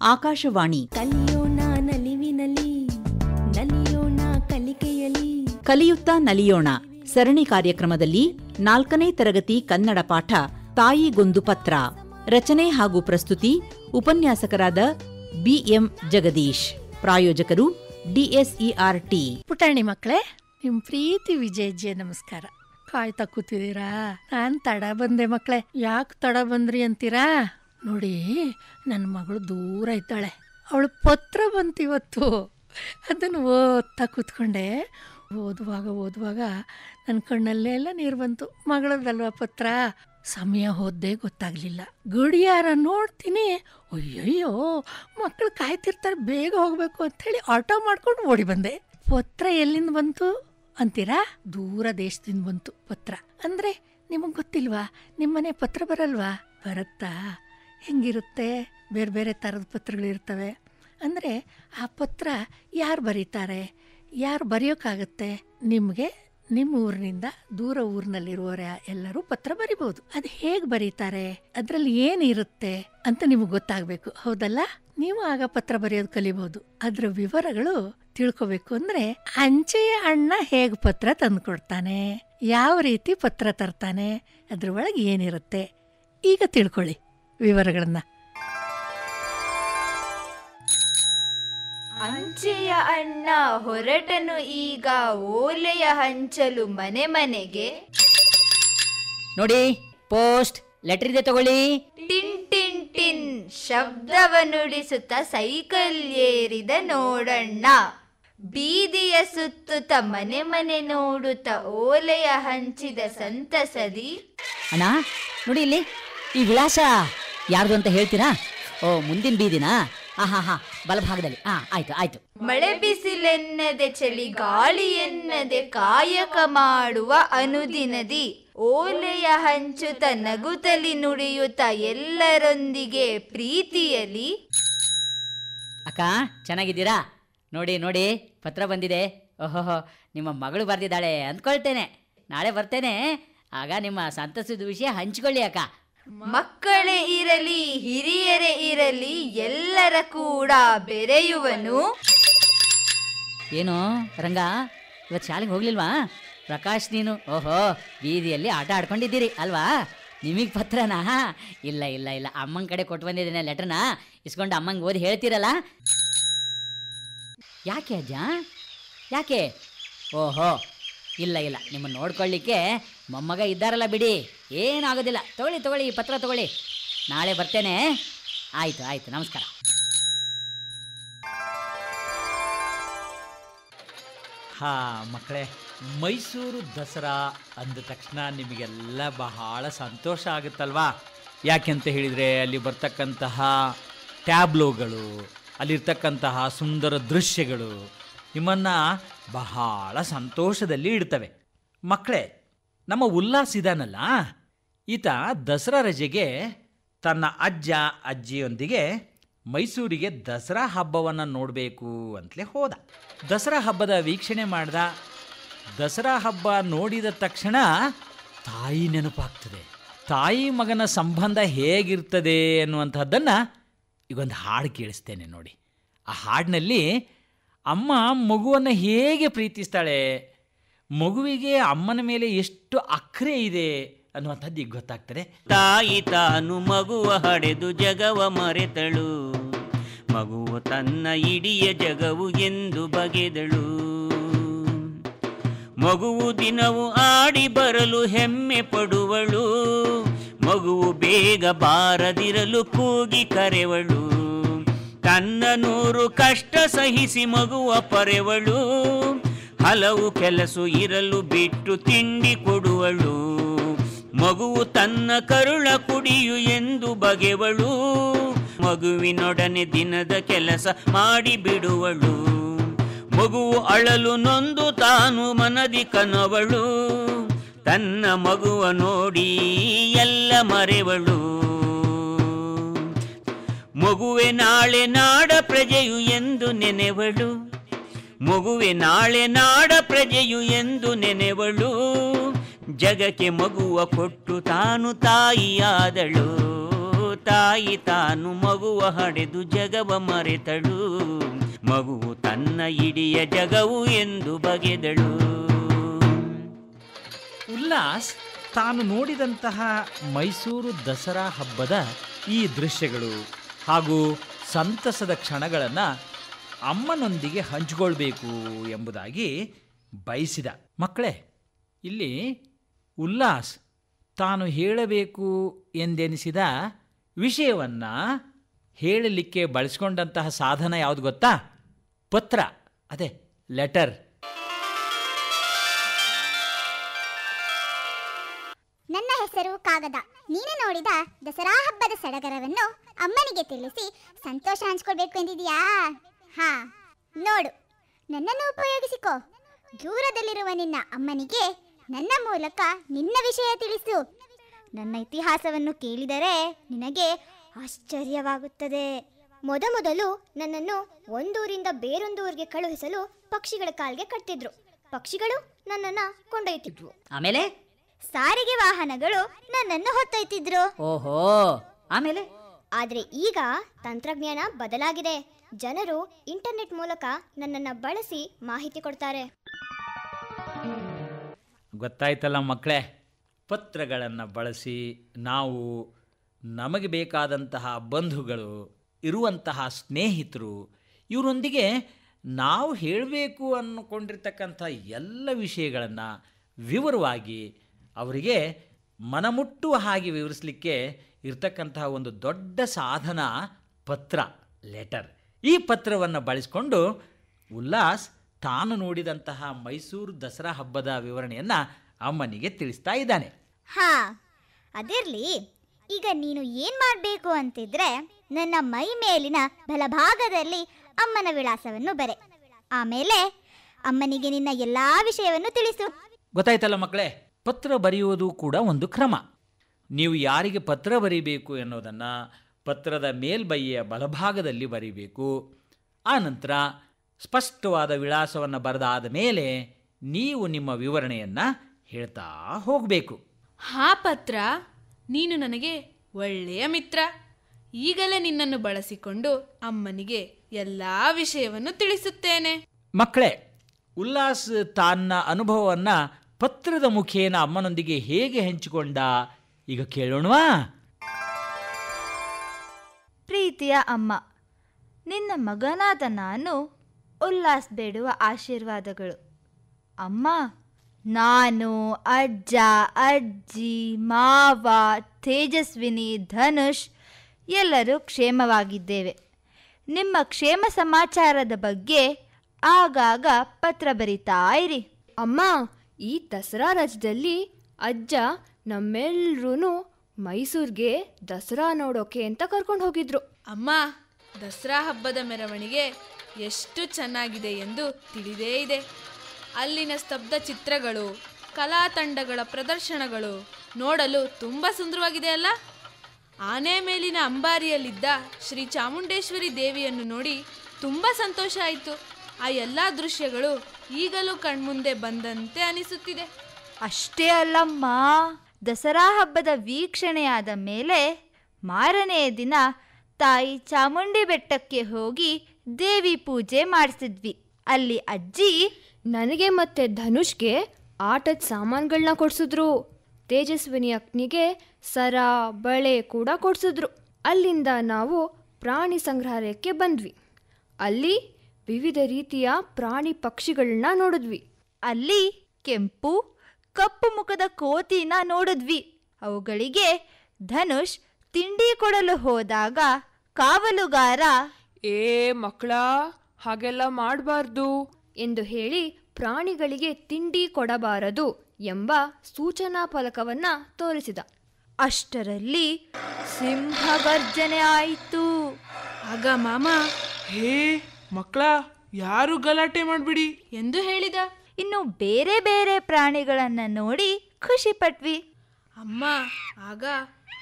ಆಕಾಶವಾಣಿ. ಕಲಿಯೋಣ ನಲಿವಿನಲಿ ನಲಿಯೋಣ ಕಲಿಕೆಯಲಿ ಕಲಿಯುತ್ತಾ ನಲಿಯೋಣ. ಸರಣಿ ಕಾರ್ಯಕ್ರಮದಲ್ಲಿ ನಾಲ್ಕನೇ ತರಗತಿ ಕನ್ನಡ ಪಾಠ ತಾಯಿಗೊಂದು ಪತ್ರ. ರಚನೆ ಹಾಗೂ ಪ್ರಸ್ತುತಿ ಉಪನ್ಯಾಸಕರಾದ ಬಿಎಂ ಜಗದೀಶ್. ಪ್ರಾಯೋಜಕರು ಡಿಎಸ್ಇಆರ್ಟಿ. ಪುಟಾಣಿ ಮಕ್ಕಳೇ ನಿಮ್ ಪ್ರೀತಿ ವಿಜಯಜ್ಜಿ ನಮಸ್ಕಾರ. ಕಾಯ್ತಾ ಕೂತಿದ್ದೀರಾ? ನಾನ್ ತಡ ಬಂದೆ ಮಕ್ಕಳೇ. ಯಾಕೆ ತಡ ಬಂದ್ರಿ ಅಂತೀರಾ? ನೋಡಿ ನನ್ನ ಮಗಳು ದೂರ ಇದ್ದಾಳೆ. ಅವಳು ಪತ್ರ ಬಂತಿವತ್ತು. ಅದನ್ನು ಓದ್ತಾ ಕೂತ್ಕೊಂಡೆ. ಓದುವಾಗ ಓದುವಾಗ ನನ್ನ ಕಣ್ಣಲ್ಲೇ ಎಲ್ಲ ನೀರು ಬಂತು. ಮಗಳದಲ್ವಾ ಪತ್ರ? ಸಮಯ ಹೋದ್ದೇ ಗೊತ್ತಾಗ್ಲಿಲ್ಲ. ಗಡಿಯಾರ ನೋಡ್ತೀನಿ. ಅಯ್ಯಯ್ಯೋ ಮಕ್ಕಳು ಕಾಯ್ತಿರ್ತಾರೆ, ಬೇಗ ಹೋಗಬೇಕು ಅಂಥೇಳಿ ಆಟೋ ಮಾಡ್ಕೊಂಡು ಓಡಿ ಬಂದೆ. ಪತ್ರ ಎಲ್ಲಿಂದ ಬಂತು ಅಂತೀರಾ? ದೂರ ದೇಶದಿಂದ ಬಂತು ಪತ್ರ. ಅಂದ್ರೆ ನಿಮಗೆ ಗೊತ್ತಿಲ್ವಾ? ನಿಮ್ಮನೆ ಪತ್ರ ಬರಲ್ವಾ? ಬರುತ್ತಾ? ಹೆಂಗಿರುತ್ತೆ? ಬೇರೆ ಬೇರೆ ಥರದ ಪತ್ರಗಳಿರ್ತವೆ. ಅಂದರೆ ಆ ಪತ್ರ ಯಾರು ಬರೀತಾರೆ? ಯಾರು ಬರೆಯೋಕ್ಕಾಗತ್ತೆ ನಿಮಗೆ ನಿಮ್ಮ ಊರಿನಿಂದ ದೂರ ಊರಿನಲ್ಲಿರುವವರ ಎಲ್ಲರೂ ಪತ್ರ ಬರಿಬಹುದು ಅದು ಹೇಗೆ ಬರೀತಾರೆ? ಅದರಲ್ಲಿ ಏನಿರುತ್ತೆ ಅಂತ ನಿಮಗೆ ಗೊತ್ತಾಗಬೇಕು. ಹೌದಲ್ಲ? ನೀವು ಆಗ ಪತ್ರ ಬರೆಯೋದು ಕಲಿಬಹುದು ಅದರ ವಿವರಗಳು ತಿಳ್ಕೊಬೇಕು ಅಂದ್ರೆ ಅಂಚೆಯ ಅಣ್ಣ ಹೇಗೆ ಪತ್ರ ತಂದ್ಕೊಡ್ತಾನೆ? ಯಾವ ರೀತಿ ಪತ್ರ ತರ್ತಾನೆ? ಅದ್ರ ಒಳಗೆ ಏನಿರುತ್ತೆ? ಈಗ ತಿಳ್ಕೊಳ್ಳಿ. ವಿವರಗಳನ್ನ. ಅಂಚೆಯ ಅಣ್ಣ ಹೊರಟನು ಈಗ ಓಲೆಯ ಹಂಚಲು ಮನೆ ಮನೆಗೆ. ನೋಡಿ ಪೋಸ್ಟ್ ಲೆಟರ್ ಇದೆ ತಗೊಳ್ಳಿ. ಟಿನ್ ಟಿನ್ ಟಿನ್ ಶಬ್ದವ ನುಡಿಸುತ್ತ ಸೈಕಲ್ ಏರಿದ ನೋಡಣ್ಣ. ಬೀದಿಯ ಸುತ್ತುತ್ತ ಮನೆ ಮನೆ ನೋಡುತ್ತ ಓಲೆಯ ಹಂಚಿದ ಸಂತಸದಿ. ಅಣ್ಣ ನೋಡಿ ಇಲ್ಲಿ ಈ ವಿಳಾಸ. ಯಾರ್ದು ಅಂತ ಹೇಳ್ತೀರಾ? ಓ ಮುಂದಿನ ಬೀದಿನಾ? ಹಾ ಬಲಭಾಗದಲ್ಲಿ. ಹಾ ಆಯ್ತು ಆಯ್ತು. ಮಳೆ ಬಿಸಿಲೆನ್ನದೆ ಚಳಿ ಗಾಳಿ ಎನ್ನದೆ ಕಾಯಕ ಮಾಡುವ ಅನುದಿನದಿ ಓಲೆಯ ಹಂಚುತ ನಗುತಲಿ ನುಡಿಯುತ್ತ ಎಲ್ಲರೊಂದಿಗೆ ಪ್ರೀತಿಯಲಿ. ಅಕ್ಕ ಚೆನ್ನಾಗಿದ್ದೀರಾ? ನೋಡಿ ನೋಡಿ ಪತ್ರ ಬಂದಿದೆ. ಓಹೋ ನಿಮ್ಮ ಮಗಳು ಬರ್ದಿದ್ದಾಳೆ ಅಂದ್ಕೊಳ್ತೇನೆ. ನಾಳೆ ಬರ್ತೇನೆ. ಆಗ ನಿಮ್ಮ ಸಂತಸದ ವಿಷಯ ಹಂಚ್ಕೊಳ್ಳಿ ಅಕ್ಕ. ಮಕ್ಕಳೇ ಇರಲಿ, ಹಿರಿಯರೇ ಇರಲಿ, ಎಲ್ಲರ ಕೂಡ ಬೆರೆಯುವನು. ಏನು, ರಂಗ ಇವತ್ತು ಶಾಲೆಗೆ ಹೋಗ್ಲಿಲ್ವಾ? ಪ್ರಕಾಶ್ ನೀನು? ಓಹೋ, ಬೀದಿಯಲ್ಲಿ ಆಟ ಆಡ್ಕೊಂಡಿದ್ದೀರಿ, ಅಲ್ವಾ? ನಿಮಗೆ ಪತ್ರನಾ? ಇಲ್ಲ ಇಲ್ಲ ಇಲ್ಲ, ಅಮ್ಮನ ಕಡೆ ಕೊಟ್ಟು ಬಂದಿದ್ದೀನಿ ಲೆಟರ್ನ. ಇಸ್ಕೊಂಡು ಅಮ್ಮಂಗೆ ಓದಿ ಹೇಳ್ತೀರಲ್ಲ? ಯಾಕೆ ಅಜ್ಜ? ಯಾಕೆ? ಓಹೋ, ಇಲ್ಲ ಇಲ್ಲ, ನಿಮ್ಮನ್ನು ನೋಡ್ಕೊಳ್ಳಿಕ್ಕೆ ಮೊಮ್ಮಗ ಇದ್ದಾರಲ್ಲ ಬಿಡಿ. ಏನಾಗೋದಿಲ್ಲ. ತಗೊಳ್ಳಿ ತಗೊಳ್ಳಿ, ಈ ಪತ್ರ ತಗೊಳ್ಳಿ. ನಾಳೆ ಬರ್ತೇನೆ. ಆಯಿತು ಆಯಿತು. ನಮಸ್ಕಾರ. ಹಾ, ಮಕ್ಕಳೇ, ಮೈಸೂರು ದಸರಾ ಅಂದ ತಕ್ಷಣ ನಿಮಗೆಲ್ಲ ಬಹಳ ಸಂತೋಷ ಆಗುತ್ತಲ್ವಾ? ಯಾಕೆ ಅಂತ ಹೇಳಿದರೆ ಅಲ್ಲಿ ಬರ್ತಕ್ಕಂತಹ ಟ್ಯಾಬ್ಲೋಗಳು, ಅಲ್ಲಿರ್ತಕ್ಕಂತಹ ಸುಂದರ ದೃಶ್ಯಗಳು ನಿಮ್ಮನ್ನು ಬಹಳ ಸಂತೋಷದಲ್ಲಿ ಇಡ್ತವೆ. ಮಕ್ಕಳೇ ನಮ್ಮ ಉಲ್ಲಾಸ್ ಇದಾನಲ್ಲ? ಈತ ದಸರಾ ರಜೆಗೆ ತನ್ನ ಅಜ್ಜ, ಅಜ್ಜಿಯೊಂದಿಗೆ ಮೈಸೂರಿಗೆ ದಸರಾ ಹಬ್ಬವನ್ನು ನೋಡಬೇಕು ಅಂತಲೇ ಹೋದ. ದಸರಾ ಹಬ್ಬದ ವೀಕ್ಷಣೆ ಮಾಡ್ದ. ದಸರಾ ಹಬ್ಬ ನೋಡಿದ ತಕ್ಷಣ ತಾಯಿ ನೆನಪಾಗ್ತದೆ. ತಾಯಿ ಮಗನ ಸಂಬಂಧ ಹೇಗಿರ್ತದೆ ಅನ್ನುವಂಥದ್ದನ್ನು ಈಗೊಂದು ಹಾಡು ಕೇಳಿಸ್ತೇನೆ ನೋಡಿ. ಆ ಹಾಡಿನಲ್ಲಿ ಅಮ್ಮ ಮಗುವನ್ನು ಹೇಗೆ ಪ್ರೀತಿಸ್ತಾಳೆ? ಮಗುವಿಗೆ ಅಮ್ಮನ ಮೇಲೆ ಎಷ್ಟು ಅಕ್ರೆ ಇದೆ ಅನ್ನುವಂಥದ್ದು ಈಗ ಗೊತ್ತಾಗ್ತದೆ. ತಾಯಿ ತಾನು ಮಗುವ ಹಡೆದು ಜಗವ ಮರೆತಳು. ಮಗುವು ತನ್ನ ಇಡಿಯ ಜಗವು ಎಂದು ಬಗೆದಳು. ಮಗುವು ದಿನವು ಆಡಿ ಬರಲು ಹೆಮ್ಮೆ ಪಡುವಳು. ಮಗುವು ಬೇಗ ಬಾರದಿರಲು ಕೂಗಿ ಕರೆವಳು. ತನ್ನ ನೂರು ಕಷ್ಟ ಸಹಿಸಿ ಮಗುವ ಪರೆವಳು. ಹಲವು ಕೆಲಸು ಇರಲು ಬಿಟ್ಟು ತಿಂಡಿ ಕೊಡುವಳು. ಮಗುವು ತನ್ನ ಕರುಳ ಕುಡಿಯು ಎಂದು ಬಗೆವಳು. ಮಗುವಿನೊಡನೆ ದಿನದ ಕೆಲಸ ಮಾಡಿ ಬಿಡುವಳು. ಮಗುವು ಅಳಲು ನೊಂದು ತಾನು ಮನದಿ ಕನವಳು. ತನ್ನ ಮಗುವ ನೋಡಿ ಎಲ್ಲ ಮರೆವಳು. ಮಗುವೆ ನಾಳೆ ನಾಡ ಪ್ರಜೆಯು ಎಂದು ನೆನೆವಳು. ಮಗುವೆ ನಾಳೆ ನಾಡ ಪ್ರಜೆಯು ಎಂದು ನೆನೆವಳು. ಜಗಕ್ಕೆ ಮಗುವ ಕೊಟ್ಟು ತಾನು ತಾಯಿಯಾದಳು. ತಾಯಿ ತಾನು ಮಗುವ ಹಡೆದು ಜಗವ ಮರೆತಳು. ಮಗುವು ತನ್ನ ಇಡಿಯ ಜಗವು ಎಂದು ಬಗೆದಳು. ಉಲ್ಲಾಸ್, ತಾನು ನೋಡಿದಂತಹ ಮೈಸೂರು ದಸರಾ ಹಬ್ಬದ ಈ ದೃಶ್ಯಗಳು ಹಾಗೂ ಸಂತಸದ ಕ್ಷಣಗಳನ್ನು ಅಮ್ಮನೊಂದಿಗೆ ಹಂಚಿಕೊಳ್ಬೇಕು ಎಂಬುದಾಗಿ ಬಯಸಿದ. ಮಕ್ಕಳೇ, ಇಲ್ಲಿ ಉಲ್ಲಾಸ್ ತಾನು ಹೇಳಬೇಕು ಎಂದೆನಿಸಿದ ವಿಷಯವನ್ನು ಹೇಳಲಿಕ್ಕೆ ಬಳಸ್ಕೊಂಡಂತಹ ಸಾಧನ ಯಾವುದು ಗೊತ್ತಾ? ಪತ್ರ, ಅದೇ ಲೆಟರ್. ನನ್ನ ಹೆಸರು ಕಾಗದ. ನೀನು ನೋಡಿದ ದಸರಾ ಹಬ್ಬದ ಸಡಗರವನ್ನು ಅಮ್ಮನಿಗೆ ತಿಳಿಸಿ ಸಂತೋಷ ಹಂಚ್ಕೊಳ್ಬೇಕು ಎಂದಿದೆಯಾ ಹಾ ನೋಡು. ನನ್ನನ್ನು ಉಪಯೋಗಿಸಿಕೋ. ದೂರದಲ್ಲಿರುವ ನಿನ್ನ ಅಮ್ಮನಿಗೆ ನನ್ನ ಮೂಲಕ ನಿನ್ನ ವಿಷಯ ತಿಳಿಸು. ನನ್ನ ಇತಿಹಾಸವನ್ನು ಕೇಳಿದರೆ ನಿನಗೆ ಆಶ್ಚರ್ಯವಾಗುತ್ತದೆ. ಮೊದಮೊದಲು ನನ್ನನ್ನು ಒಂದೂರಿಂದ ಬೇರೊಂದು ಊರಿಗೆ ಕಳುಹಿಸಲು ಪಕ್ಷಿಗಳ ಕಾಲ್ಗೆ ಕಟ್ಟಿದ್ರು ಪಕ್ಷಿಗಳು ನನ್ನನ್ನು ಕೊಂಡೊಯ್ತಿದ್ವು ಆಮೇಲೆ? ಸಾರಿಗೆ ವಾಹನಗಳು ನನ್ನನ್ನು ಹೊತ್ತೊಯ್ತಿದ್ರು ಓಹೋ ಆಮೇಲೆ? ಆದ್ರೆ ಈಗ ತಂತ್ರಜ್ಞಾನ ಬದಲಾಗಿದೆ. ಜನರು ಇಂಟರ್ನೆಟ್ ಮೂಲಕ ನನ್ನನ್ನು ಬಳಸಿ ಮಾಹಿತಿ ಕೊಡ್ತಾರೆ. ಗೊತ್ತಾಯ್ತಲ್ಲ ಮಕ್ಕಳೇ, ಪತ್ರಗಳನ್ನು ಬಳಸಿ ನಾವು ನಮಗೆ ಬೇಕಾದಂತಹ ಬಂಧುಗಳು, ಇರುವಂತಹ ಸ್ನೇಹಿತರು, ಇವರೊಂದಿಗೆ ನಾವು ಹೇಳಬೇಕು ಅಂದ್ಕೊಂಡಿರ್ತಕ್ಕಂಥ ಎಲ್ಲ ವಿಷಯಗಳನ್ನು ವಿವರವಾಗಿ ಅವರಿಗೆ ಮನಮುಟ್ಟುವ ಹಾಗೆ ವಿವರಿಸಲಿಕ್ಕೆ ಇರ್ತಕ್ಕಂತಹ ಒಂದು ದೊಡ್ಡ ಸಾಧನ ಪತ್ರ, ಲೆಟರ್. ಈ ಪತ್ರವನ್ನು ಬಳಸಿಕೊಂಡು ಉಲ್ಲಾಸ್ ತಾನು ನೋಡಿದಂತಹ ಮೈಸೂರು ದಸರಾ ಹಬ್ಬದ ವಿವರಣೆಯನ್ನು ಅಮ್ಮನಿಗೆ ತಿಳಿಸ್ತಾ ಇದ್ದಾನೆ. ಹಾ ಅದಿರಲಿ. ಈಗ ನೀನು ಏನ್ ಮಾಡಬೇಕು ಅಂತಿದ್ರೆ ನನ್ನ ಮೈ ಮೇಲಿನ ಬಲಭಾಗದಲ್ಲಿ ಅಮ್ಮನ ವಿಳಾಸವನ್ನು ಬರೆ. ಆಮೇಲೆ ಅಮ್ಮನಿಗೆ ನಿನ್ನ ಎಲ್ಲಾ ವಿಷಯವನ್ನು ತಿಳಿಸು. ಗೊತ್ತಾಯ್ತಲ್ಲ ಮಕ್ಕಳೇ ಪತ್ರ ಬರೆಯುವುದು ಕೂಡ ಒಂದು ಕ್ರಮ. ನೀವು ಯಾರಿಗೆ ಪತ್ರ ಬರೀಬೇಕು ಎನ್ನುವುದನ್ನು ಪತ್ರದ ಮೇಲ್ಬೈಯ ಬಲಭಾಗದಲ್ಲಿ ಬರೀಬೇಕು. ಆನಂತರ ನಂತರ ಸ್ಪಷ್ಟವಾದ ವಿಳಾಸವನ್ನು ಬರೆದಾದ ಮೇಲೆ ನೀವು ನಿಮ್ಮ ವಿವರಣೆಯನ್ನು ಹೇಳ್ತಾ ಹೋಗಬೇಕು. ಆ ಪತ್ರ ನೀನು ನನಗೆ ಒಳ್ಳೆಯ ಮಿತ್ರ. ಈಗಲೇ ನಿನ್ನನ್ನು ಬಳಸಿಕೊಂಡು ಅಮ್ಮನಿಗೆ ಎಲ್ಲ ವಿಷಯವನ್ನು ತಿಳಿಸುತ್ತೇನೆ. ಮಕ್ಕಳೇ ಉಲ್ಲಾಸ್ ತನ್ನ ಅನುಭವವನ್ನು ಪತ್ರದ ಮುಖೇನ ಅಮ್ಮನೊಂದಿಗೆ ಹೇಗೆ ಹಂಚಿಕೊಂಡ ಈಗ ಕೇಳೋಣವಾ? ಪ್ರೀತಿಯ ಅಮ್ಮ. ನಿನ್ನ ಮಗನಾದ ನಾನು ಉಲ್ಲಾಸ್ ಬೇಡುವ ಆಶೀರ್ವಾದಗಳು. ಅಮ್ಮ, ನಾನು, ಅಜ್ಜ, ಅಜ್ಜಿ, ಮಾವ, ತೇಜಸ್ವಿನಿ, ಧನುಷ್ ಎಲ್ಲರೂ ಕ್ಷೇಮವಾಗಿದ್ದೇವೆ. ನಿಮ್ಮ ಕ್ಷೇಮ ಸಮಾಚಾರದ ಬಗ್ಗೆ ಆಗಾಗ ಪತ್ರ ಬರಿತಾ ಇರಿ. ಅಮ್ಮ, ಈ ದಸರಾ ರಜದಲ್ಲಿ ಅಜ್ಜ ನಮ್ಮೆಲ್ರೂ ಮೈಸೂರಿಗೆ ದಸರಾ ನೋಡೋಕೆ ಅಂತ ಕರ್ಕೊಂಡು ಹೋಗಿದ್ರು. ಅಮ್ಮ, ದಸರಾ ಹಬ್ಬದ ಮೆರವಣಿಗೆ ಎಷ್ಟು ಚೆನ್ನಾಗಿದೆ ಎಂದು ತಿಳಿದೇ ಇದೆ. ಅಲ್ಲಿನ ಸ್ತಬ್ಧ ಚಿತ್ರಗಳು, ಕಲಾ ತಂಡಗಳ ಪ್ರದರ್ಶನಗಳು ನೋಡಲು ತುಂಬ ಸುಂದರವಾಗಿದೆ ಅಲ್ಲ? ಆನೆ ಮೇಲಿನ ಅಂಬಾರಿಯಲ್ಲಿದ್ದ ಶ್ರೀ ಚಾಮುಂಡೇಶ್ವರಿ ದೇವಿಯನ್ನು ನೋಡಿ ತುಂಬ ಸಂತೋಷ ಆಯಿತು. ಆ ಎಲ್ಲ ದೃಶ್ಯಗಳು ಈಗಲೂ ಕಣ್ಮುಂದೆ ಬಂದಂತೆ ಅನಿಸುತ್ತಿದೆ. ಅಷ್ಟೇ ಅಲ್ಲಮ್ಮ, ದಸರಾ ಹಬ್ಬದ ವೀಕ್ಷಣೆಯಾದ ಮೇಲೆ ಮಾರನೆಯ ದಿನ ತಾಯಿ ಚಾಮುಂಡಿ ಬೆಟ್ಟಕ್ಕೆ ಹೋಗಿ ದೇವಿ ಪೂಜೆ ಮಾಡಿಸಿದ್ವಿ. ಅಲ್ಲಿ ಅಜ್ಜಿ, ನನಗೆ ಮತ್ತೆ ಧನುಷ್ಗೆ ಆಟದ ಸಾಮಾನುಗಳನ್ನ ಕೊಡಿಸಿದ್ರು. ತೇಜಸ್ವಿನಿ ಅಕ್ನಿಗೆ ಸರ, ಬಳೆ ಕೂಡ ಕೊಡಿಸಿದ್ರು. ಅಲ್ಲಿಂದ ನಾವು ಪ್ರಾಣಿ ಸಂಗ್ರಹಾಲಯಕ್ಕೆ ಬಂದ್ವಿ. ಅಲ್ಲಿ ವಿವಿಧ ರೀತಿಯ ಪ್ರಾಣಿ ಪಕ್ಷಿಗಳನ್ನ ನೋಡಿದ್ವಿ. ಅಲ್ಲಿ ಕೆಂಪು, ಕಪ್ಪು ಮುಖದ ಕೋತಿನ ನೋಡಿದ್ವಿ. ಅವುಗಳಿಗೆ ಧನುಷ್ ತಿಂಡಿ ಕೊಡಲು ಹೋದಾಗ ಕಾವಲುಗಾರ ಏ ಮಕ್ಕಳ ಹಾಗೆಲ್ಲ ಮಾಡಬಾರ್ದು. ಎಂದು ಹೇಳಿ ಪ್ರಾಣಿಗಳಿಗೆ ತಿಂಡಿ ಕೊಡಬಾರದು ಎಂಬ ಸೂಚನಾ ಫಲಕವನ್ನ ತೋರಿಸಿದ. ಅಷ್ಟರಲ್ಲಿ ಸಿಂಹಗರ್ಜನೆ ಆಯಿತು. ಆಗ ಮಾಮ ಹೇ ಮಕ್ಕಳ ಯಾರು ಗಲಾಟೆ ಮಾಡ್ಬಿಡಿ. ಎಂದು ಹೇಳಿದ. ಇನ್ನು ಬೇರೆ ಬೇರೆ ಪ್ರಾಣಿಗಳನ್ನ ನೋಡಿ ಖುಷಿ ಪಟ್ವಿ. ಅಮ್ಮ ಆಗ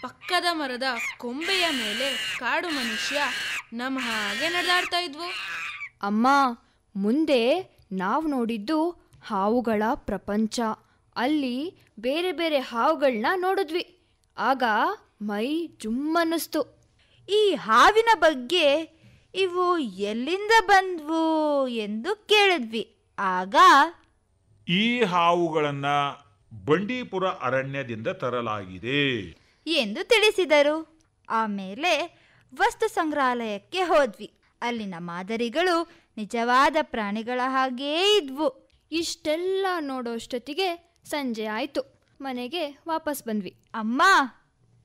ಪಕ್ಕದ ಮರದ ಕೊಂಬೆಯ ಮೇಲೆ ಕಾಡು ಮನುಷ್ಯ ನಮ್ಮ ಹಾಗೆ ನಡೆದಾಡ್ತಾ ಇದ್ವು. ಅಮ್ಮ ಮುಂದೆ ನಾವು ನೋಡಿದ್ದು ಹಾವುಗಳ ಪ್ರಪಂಚ. ಅಲ್ಲಿ ಬೇರೆ ಬೇರೆ ಹಾವುಗಳನ್ನ ನೋಡಿದ್ವಿ. ಆಗ ಮೈ ಜುಮ್ಮನ್ನಿಸ್ತು ಈ ಹಾವಿನ ಬಗ್ಗೆ ಇವು ಎಲ್ಲಿಂದ ಬಂದ್ವು ಎಂದು ಕೇಳಿದ್ವಿ. ಆಗ ಈ ಹಾವುಗಳನ್ನ ಬಂಡೀಪುರ ಅರಣ್ಯದಿಂದ ತರಲಾಗಿದೆ. ಎಂದು ತಿಳಿಸಿದರು. ಆಮೇಲೆ ವಸ್ತು ಸಂಗ್ರಹಾಲಯಕ್ಕೆ ಹೋದ್ವಿ. ಅಲ್ಲಿನ ಮಾದರಿಗಳು ನಿಜವಾದ ಪ್ರಾಣಿಗಳ ಹಾಗೇ ಇದ್ವು. ಇಷ್ಟೆಲ್ಲ ನೋಡೋಷ್ಟೊತ್ತಿಗೆ ಸಂಜೆ ಆಯಿತು. ಮನೆಗೆ ವಾಪಸ್ ಬಂದ್ವಿ. ಅಮ್ಮ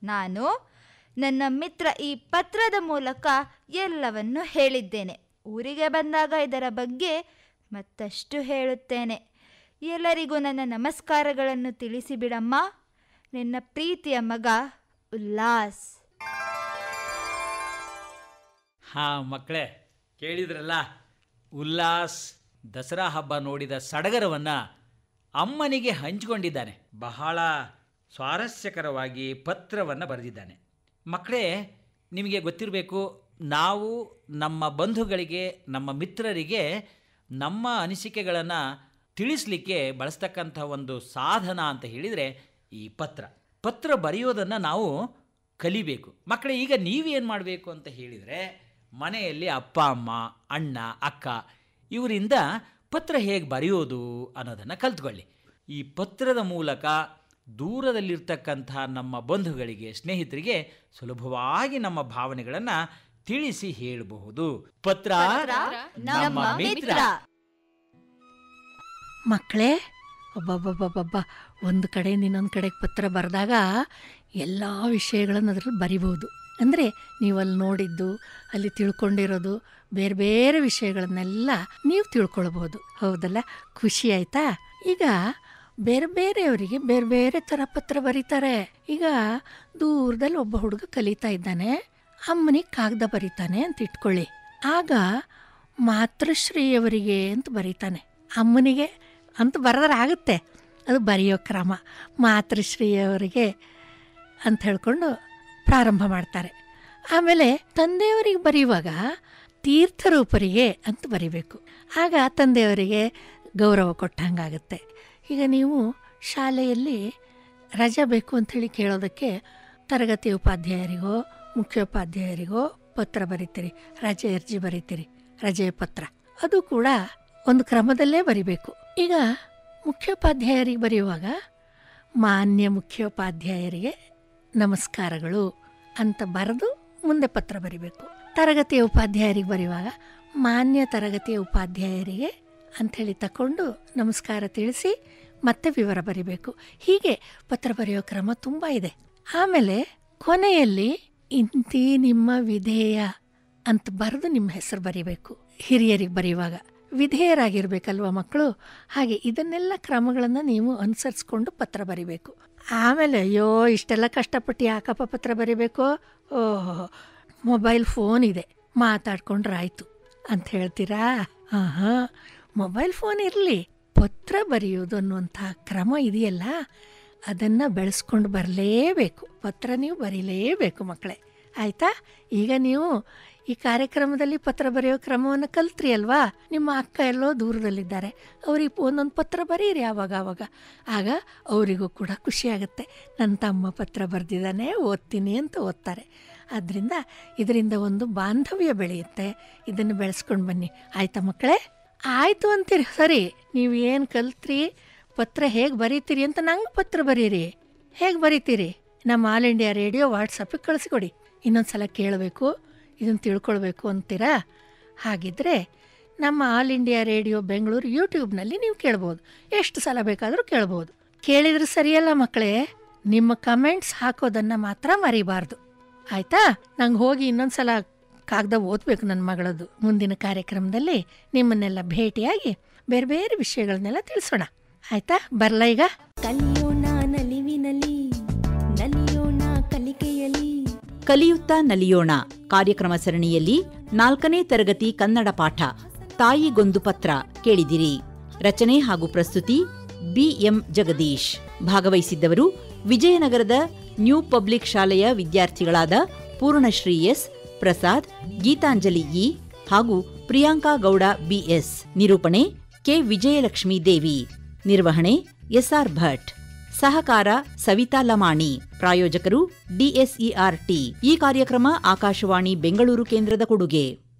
ನಾನು ನನ್ನ ಮಿತ್ರ ಈ ಪತ್ರದ ಮೂಲಕ ಎಲ್ಲವನ್ನು ಹೇಳಿದ್ದೇನೆ. ಊರಿಗೆ ಬಂದಾಗ ಇದರ ಬಗ್ಗೆ ಮತ್ತಷ್ಟು ಹೇಳುತ್ತೇನೆ. ಎಲ್ಲರಿಗೂ ನನ್ನ ನಮಸ್ಕಾರಗಳನ್ನು ತಿಳಿಸಿಬಿಡಮ್ಮ ನಿನ್ನ ಪ್ರೀತಿಯ ಮಗ ಉಲ್ಲಾಸ್. ಹಾ ಮಕ್ಕಳೇ, ಕೇಳಿದ್ರಲ್ಲ, ಉಲ್ಲಾಸ್ ದಸರಾ ಹಬ್ಬ ನೋಡಿದ ಸಡಗರವನ್ನು ಅಮ್ಮನಿಗೆ ಹಂಚಿಕೊಂಡಿದ್ದಾನೆ. ಬಹಳ ಸ್ವಾರಸ್ಯಕರವಾಗಿ ಪತ್ರವನ್ನು ಬರೆದಿದ್ದಾನೆ. ಮಕ್ಕಳೇ, ನಿಮಗೆ ಗೊತ್ತಿರಬೇಕು, ನಾವು ನಮ್ಮ ಬಂಧುಗಳಿಗೆ, ನಮ್ಮ ಮಿತ್ರರಿಗೆ ನಮ್ಮ ಅನಿಸಿಕೆಗಳನ್ನು ತಿಳಿಸ್ಲಿಕ್ಕೆ ಬಳಸ್ತಕ್ಕಂಥ ಒಂದು ಸಾಧನ ಅಂತ ಹೇಳಿದರೆ ಈ ಪತ್ರ. ಪತ್ರ ಬರೆಯೋದನ್ನು ನಾವು ಕಲಿಬೇಕು. ಮಕ್ಕಳೇ ಈಗ ನೀವೇನು ಮಾಡಬೇಕು ಅಂತ ಹೇಳಿದರೆ ಮನೆಯಲ್ಲಿ ಅಪ್ಪ ಅಮ್ಮ ಅಣ್ಣ ಅಕ್ಕ ಇವರಿಂದ ಪತ್ರ ಹೇಗೆ ಬರೆಯೋದು ಅನ್ನೋದನ್ನು ಕಲ್ತ್ಕೊಳ್ಳಿ. ಈ ಪತ್ರದ ಮೂಲಕ ದೂರದಲ್ಲಿರ್ತಕ್ಕಂಥ ನಮ್ಮ ಬಂಧುಗಳಿಗೆ ಸ್ನೇಹಿತರಿಗೆ ಸುಲಭವಾಗಿ ನಮ್ಮ ಭಾವನೆಗಳನ್ನು ತಿಳಿಸಿ ಹೇಳಬಹುದು. ಪತ್ರ ನಮ್ಮ ಮಿತ್ರ. ಮಕ್ಕಳೇ ಒಬ್ಬೊಬ್ಬೊಬ್ಬೊಬ್ಬ ಒಂದು ಕಡೆಯಿಂದ ಇನ್ನೊಂದು ಕಡೆಗೆ ಪತ್ರ ಬರೆದಾಗ ಎಲ್ಲ ವಿಷಯಗಳನ್ನು ಅದರಲ್ಲಿ ಬರಿಬೋದು. ಅಂದರೆ ನೀವು ಅಲ್ಲಿ ನೋಡಿದ್ದು, ಅಲ್ಲಿ ತಿಳ್ಕೊಂಡಿರೋದು, ಬೇರೆ ಬೇರೆ ವಿಷಯಗಳನ್ನೆಲ್ಲ ನೀವು ತಿಳ್ಕೊಳ್ಬೋದು. ಹೌದಲ್ಲ? ಖುಷಿ ಆಯ್ತಾ? ಈಗ ಬೇರೆ ಬೇರೆಯವರಿಗೆ ಬೇರೆ ಬೇರೆ ಥರ ಪತ್ರ ಬರೀತಾರೆ. ಈಗ ದೂರದಲ್ಲಿ ಒಬ್ಬ ಹುಡುಗ ಕಲಿತಾ ಇದ್ದಾನೆ. ಅಮ್ಮನಿಗೆ ಕಾಗದ ಬರೀತಾನೆ ಅಂತ ಇಟ್ಕೊಳ್ಳಿ. ಆಗ ಮಾತೃಶ್ರೀಯವರಿಗೆ ಅಂತ ಬರೀತಾನೆ. ಅಮ್ಮನಿಗೆ ಅಂತ ಬರೆದ್ರೆ ಆಗುತ್ತೆ. ಅದು ಬರೆಯೋ ಕ್ರಮ. ಮಾತೃಶ್ರೀಯವರಿಗೆ ಅಂತ ಹೇಳ್ಕೊಂಡು ಪ್ರಾರಂಭ ಮಾಡ್ತಾರೆ. ಆಮೇಲೆ ತಂದೆಯವರಿಗೆ ಬರೆಯುವಾಗ ತೀರ್ಥರೂಪರಿಗೆ ಅಂತ ಬರಿಬೇಕು. ಆಗ ತಂದೆಯವರಿಗೆ ಗೌರವ ಕೊಟ್ಟಂಗಾಗುತ್ತೆ. ಈಗ ನೀವು ಶಾಲೆಯಲ್ಲಿ ರಜೆ ಬೇಕು ಅಂಥೇಳಿ ಕೇಳೋದಕ್ಕೆ ತರಗತಿ ಉಪಾಧ್ಯಾಯರಿಗೋ, ಮುಖ್ಯೋಪಾಧ್ಯಾಯರಿಗೋ ಪತ್ರ ಬರಿತೀರಿ. ರಜೆ ಅರ್ಜಿ ಬರಿತೀರಿ. ರಜೆಯ ಪತ್ರ. ಅದು ಕೂಡ ಒಂದು ಕ್ರಮದಲ್ಲೇ ಬರಿಬೇಕು. ಈಗ ಮುಖ್ಯೋಪಾಧ್ಯಾಯರಿಗೆ ಬರೆಯುವಾಗ, ಮಾನ್ಯ ಮುಖ್ಯೋಪಾಧ್ಯಾಯರಿಗೆ ನಮಸ್ಕಾರಗಳು ಅಂತ ಬರೆದು ಮುಂದೆ ಪತ್ರ ಬರಿಬೇಕು. ತರಗತಿಯ ಉಪಾಧ್ಯಾಯರಿಗೆ ಬರೆಯುವಾಗ, ಮಾನ್ಯ ತರಗತಿಯ ಉಪಾಧ್ಯಾಯರಿಗೆ ಅಂಥೇಳಿ ತಕೊಂಡು ನಮಸ್ಕಾರ ತಿಳಿಸಿ ಮತ್ತೆ ವಿವರ ಬರಿಬೇಕು. ಹೀಗೆ ಪತ್ರ ಬರೆಯೋ ಕ್ರಮ ತುಂಬ ಇದೆ. ಆಮೇಲೆ ಕೊನೆಯಲ್ಲಿ ಇಂತಿ ನಿಮ್ಮ ವಿಧೇಯ ಅಂತ ಬರೆದು ನಿಮ್ಮ ಹೆಸರು ಬರಿಬೇಕು. ಹಿರಿಯರಿಗೆ ಬರೆಯುವಾಗ ವಿಧೇಯರಾಗಿರ್ಬೇಕಲ್ವ ಮಕ್ಕಳು? ಹಾಗೆ ಇದನ್ನೆಲ್ಲ ಕ್ರಮಗಳನ್ನು ನೀವು ಅನುಸರಿಸ್ಕೊಂಡು ಪತ್ರ ಬರಿಬೇಕು. ಆಮೇಲೆ ಅಯ್ಯೋ, ಇಷ್ಟೆಲ್ಲ ಕಷ್ಟಪಟ್ಟು ಯಾಕಪ್ಪ ಪತ್ರ ಬರಿಬೇಕು? ಓಹೋ, ಮೊಬೈಲ್ ಫೋನ್ ಇದೆ. ಮಾತಾಡ್ಕೊಂಡ್ರಾಯ್ತು. ಅಂತ ಹೇಳ್ತೀರಾ? ಹಾಂ ಮೊಬೈಲ್ ಫೋನ್ ಇರಲಿ. ಪತ್ರ ಬರೆಯೋದು ಅನ್ನುವಂಥ ಕ್ರಮ ಇದೆಯಲ್ಲ? ಅದನ್ನು ಬೆಳೆಸ್ಕೊಂಡು ಬರಲೇಬೇಕು. ಪತ್ರ ನೀವು ಬರೀಲೇಬೇಕು ಮಕ್ಕಳೇ. ಆಯಿತಾ? ಈಗ ನೀವು ಈ ಕಾರ್ಯಕ್ರಮದಲ್ಲಿ ಪತ್ರ ಬರೆಯೋ ಕ್ರಮವನ್ನು ಕಲ್ತ್ರಿ ಅಲ್ವಾ? ನಿಮ್ಮ ಅಕ್ಕ ಎಲ್ಲೋ ದೂರದಲ್ಲಿದ್ದಾರೆ. ಅವ್ರಿಗೆ ಒಂದೊಂದು ಪತ್ರ ಬರೀರಿ ಆವಾಗ ಆವಾಗ. ಆಗ ಅವರಿಗೂ ಕೂಡ ಖುಷಿಯಾಗುತ್ತೆ ನನ್ನ ತಮ್ಮ ಪತ್ರ ಬರೆದಿದ್ದಾನೆ, ಓದ್ತೀನಿ ಅಂತ ಓದ್ತಾರೆ. ಆದ್ದರಿಂದ ಇದರಿಂದ ಒಂದು ಬಾಂಧವ್ಯ ಬೆಳೆಯುತ್ತೆ. ಇದನ್ನು ಬೆಳೆಸ್ಕೊಂಡು ಬನ್ನಿ. ಆಯಿತಾ ಮಕ್ಕಳೇ? ಆಯಿತು ಅಂತೀರಿ. ಸರಿ, ನೀವು ಏನು ಕಲ್ತ್ರಿ? ಪತ್ರ ಹೇಗೆ ಬರೀತೀರಿ ಅಂತ ನಂಗೆ ಪತ್ರ ಬರೀರಿ. ಹೇಗೆ ಬರೀತೀರಿ? ನಮ್ಮ ಆಲ್ ಇಂಡಿಯಾ ರೇಡಿಯೋ ವಾಟ್ಸಪ್ಪಿಗೆ ಕಳಿಸ್ಕೊಡಿ. ಇನ್ನೊಂದು ಸಲ ಕೇಳಬೇಕು. ಇದನ್ನು ತಿಳ್ಕೊಳ್ಬೇಕು ಅಂತೀರಾ? ಹಾಗಿದ್ರೆ ನಮ್ಮ ಆಲ್ ಇಂಡಿಯಾ ರೇಡಿಯೋ ಬೆಂಗಳೂರು ಯೂಟ್ಯೂಬ್ನಲ್ಲಿ ನೀವು ಕೇಳ್ಬೋದು. ಎಷ್ಟು ಸಲ ಬೇಕಾದರೂ ಕೇಳ್ಬೋದು. ಕೇಳಿದ್ರೆ ಸರಿಯಲ್ಲ ಮಕ್ಕಳೇ, ನಿಮ್ಮ ಕಮೆಂಟ್ಸ್ ಹಾಕೋದನ್ನು ಮಾತ್ರ ಮರಿಬಾರ್ದು. ಆಯಿತಾ? ನಂಗೆ ಹೋಗಿ ಇನ್ನೊಂದು ಸಲ ಕಾಗದ ಓದಬೇಕು ನನ್ನ ಮಗಳದು ಮುಂದಿನ ಕಾರ್ಯಕ್ರಮದಲ್ಲಿ ನಿಮ್ಮನ್ನೆಲ್ಲ ಭೇಟಿಯಾಗಿ ಬೇರೆ ಬೇರೆ ವಿಷಯಗಳನ್ನೆಲ್ಲ ತಿಳಿಸೋಣ. ಆಯಿತಾ? ಬರಲ್ಲ ಈಗ? ಕಲಿಯುತ್ತಾ ನಲಿಯೋಣ. ಕಾರ್ಯಕ್ರಮ ಸರಣಿಯಲ್ಲಿ ನಾಲ್ಕನೇ ತರಗತಿ ಕನ್ನಡ ಪಾಠ ತಾಯಿಗೊಂದು ಪತ್ರ ಕೇಳಿದಿರಿ. ರಚನೆ ಹಾಗೂ ಪ್ರಸ್ತುತಿ ಬಿಎಂ ಜಗದೀಶ್. ಭಾಗವಹಿಸಿದ್ದವರು ವಿಜಯನಗರದ ನ್ಯೂ ಪಬ್ಲಿಕ್ ಶಾಲೆಯ ವಿದ್ಯಾರ್ಥಿಗಳಾದ ಪೂರ್ಣಶ್ರೀ ಎಸ್. ಪ್ರಸಾದ್, ಗೀತಾಂಜಲಿ ಇ. ಹಾಗೂ ಪ್ರಿಯಾಂಕಾ ಗೌಡ ಬಿಎಸ್ ನಿರೂಪಣೆ ಕೆ. ವಿಜಯಲಕ್ಷ್ಮೀ ದೇವಿ. ನಿರ್ವಹಣೆ ಎಸ್ಆರ್ ಭಟ್. ಸಹಕಾರ ಸವಿತಾ ಲಮಾಣಿ. ಪ್ರಾಯೋಜಕರು ಡಿಎಸ್ಇಆರ್ಟಿ. ಈ ಕಾರ್ಯಕ್ರಮ ಆಕಾಶವಾಣಿ ಬೆಂಗಳೂರು ಕೇಂದ್ರದ ಕೊಡುಗೆ.